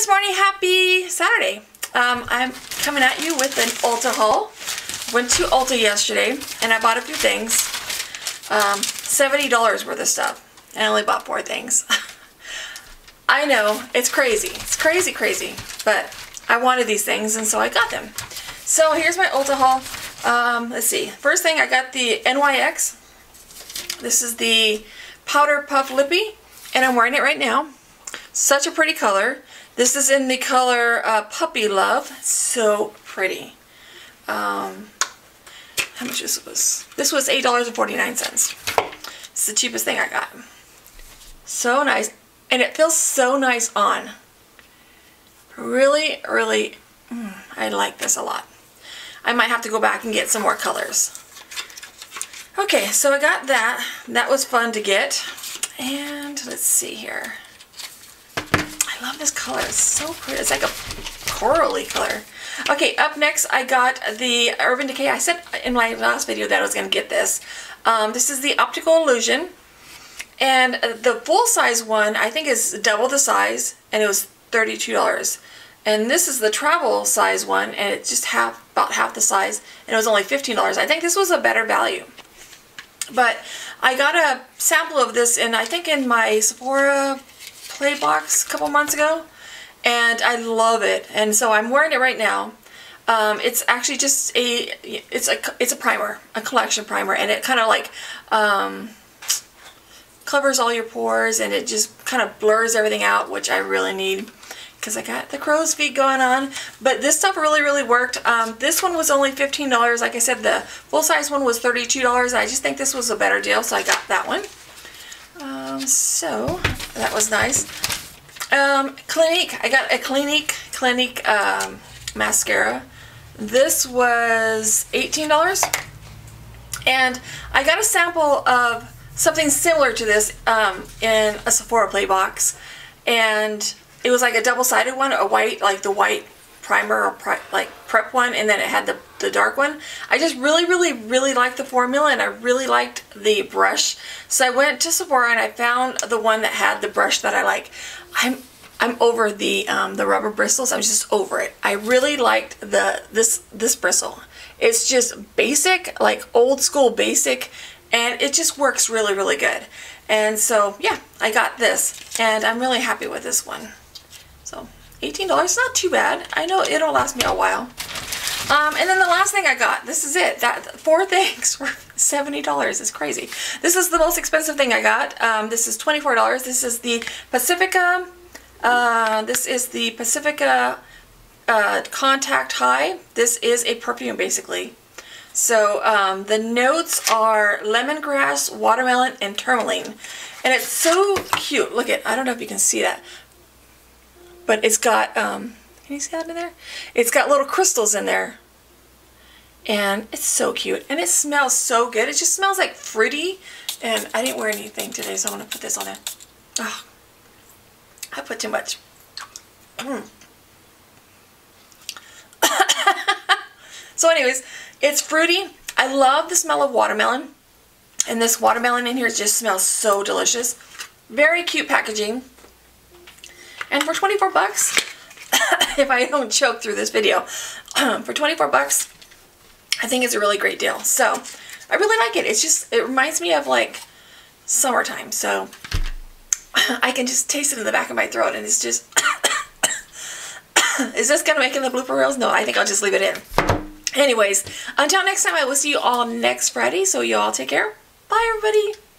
Miss Marnie, happy Saturday. Um, I'm coming at you with an Ulta haul. Went to Ulta yesterday and I bought a few things. Um, $70 worth of stuff. I only bought four things. I know, it's crazy. It's crazy, crazy. But I wanted these things and so I got them. So here's my Ulta haul. Um, let's see. First thing, I got the NYX. This is the Powder Puff Lippie and I'm wearing it right now. Such a pretty color. This is in the color uh, Puppy Love. So pretty. Um, how much this was? This was $8.49. It's the cheapest thing I got. So nice. And it feels so nice on. Really, really, mm, I like this a lot. I might have to go back and get some more colors. Okay, so I got that. That was fun to get. And let's see here. I love this color. It's so pretty. It's like a corally color. Okay, up next I got the Urban Decay. I said in my last video that I was going to get this. Um, this is the Optical Illusion. And the full-size one I think is double the size and it was $32. And this is the travel size one and it's just half about half the size and it was only $15. I think this was a better value. But I got a sample of this in, I think in my Sephora play box a couple months ago. And I love it. And so I'm wearing it right now. Um, it's actually just a, it's a, it's a primer, a complexion primer. And it kind of like, um, covers all your pores and it just kind of blurs everything out, which I really need because I got the crow's feet going on. But this stuff really, really worked. Um, this one was only $15. Like I said, the full-size one was $32. I just think this was a better deal, so I got that one. Um, so, that was nice. Um, Clinique. I got a Clinique, Clinique um, mascara. This was $18. And I got a sample of something similar to this um, in a Sephora Play box. And it was like a double-sided one, a white, like the white primer or pri like prep one, and then it had the, the dark one. I just really, really, really liked the formula, and I really liked the brush. So I went to Sephora, and I found the one that had the brush that I like. I'm I'm over the um, the rubber bristles. I was just over it. I really liked the this this bristle. It's just basic, like old school basic, and it just works really, really good. And so, yeah, I got this, and I'm really happy with this one. So $18, not too bad. I know it'll last me a while. Um, and then the last thing I got, this is it. That Four things for $70. It's crazy. This is the most expensive thing I got. Um, this is $24. This is the Pacifica. Uh, this is the Pacifica uh, Contact High. This is a perfume, basically. So um, the notes are lemongrass, watermelon, and tourmaline. And it's so cute. Look at, I don't know if you can see that, but it's got, um, can you see that in there? It's got little crystals in there. And it's so cute. And it smells so good. It just smells like fruity. And I didn't wear anything today, so I'm going to put this on there. Oh, I put too much. Mm. so anyways, it's fruity. I love the smell of watermelon. And this watermelon in here just smells so delicious. Very cute packaging. And for 24 bucks, if I don't choke through this video, for 24 bucks, I think it's a really great deal. So I really like it. It's just, it reminds me of like summertime. So I can just taste it in the back of my throat and it's just, is this going to make in the blooper reels? No, I think I'll just leave it in. Anyways, until next time, I will see you all next Friday. So you all take care. Bye, everybody.